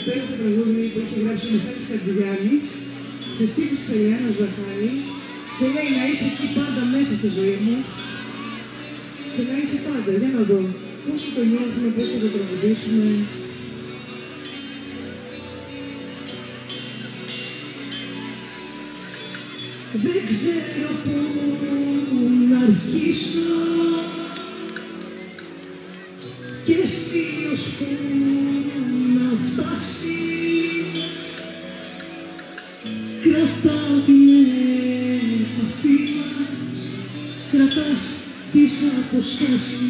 υπέροχο τραγούδι που έχει γράψει ο Μιχάλης Χατζηγιάννης σε στίχους της Ελιάνας Ζαχάρη και λέει να είσαι εκεί πάντα μέσα στη ζωή μου και να είσαι πάντα, για να δω πώς θα το νιώθουμε, πώς θα το τραγουδήσουμε. Δεν ξέρω πού να αρχίσω και εσύ ως πού να φτάσεις Κρατάω την επαφή μας, κρατάς τις αποστάσεις.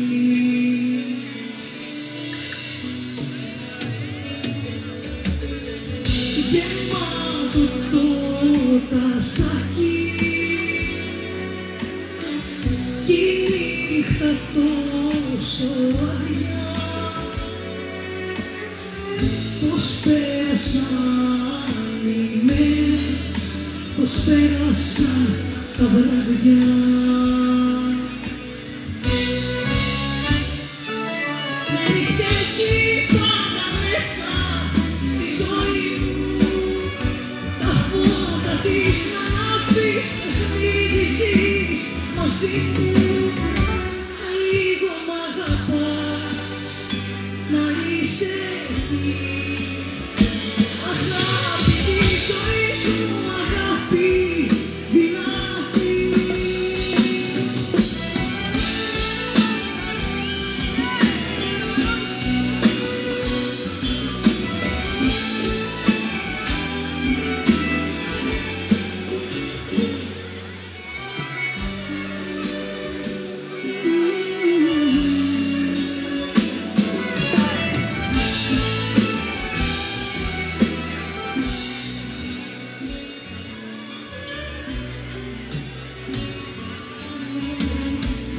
Γεμάτο το τασάκι. Κι η νύχτα τόσο αδειά πέρασαν οι μέρες, πως πέρασαν τα βράδια Να είσαι εκεί πάντα μέσα στη ζωή μου τα φώτα της να ανάβεις, πως μύριζεις μαζί μου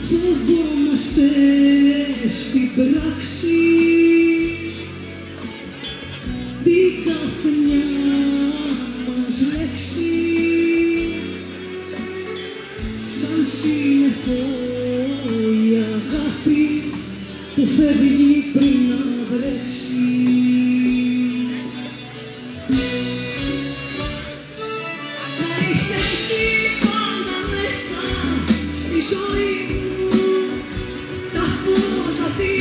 Φοβόμαστε στην πράξη. Την καφνιά μας λέξη σαν σύννεφο η αγάπη που φεύγει πριν να βρέξει. Να είσαι εκεί πάντα μέσα στη ζωή μου. τα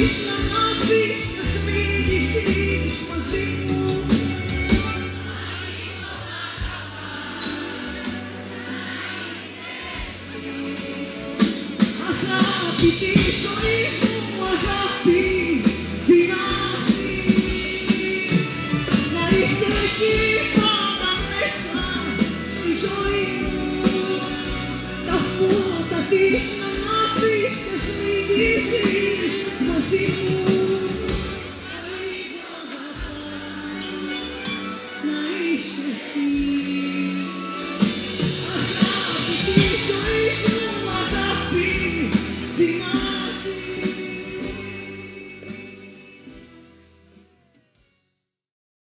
φώτα της να ανάβεις, να σμίγεις μαζί μου. Αγάπη της ζωής μου, αγάπη δυνατή να είσαι εκεί πάντα μέσα στη ζωή μου. Τα φώτα της να ανάβεις και σμίγεις μαζί μου